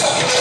Thank you.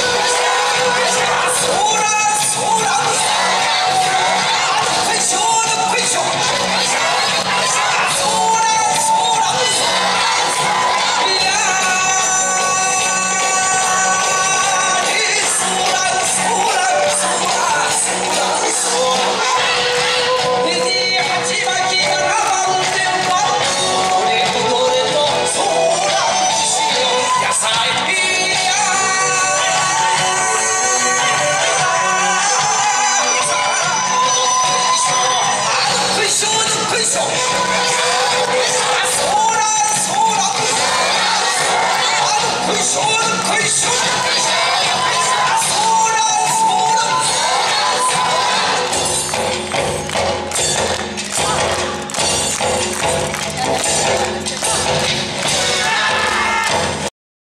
Shoot!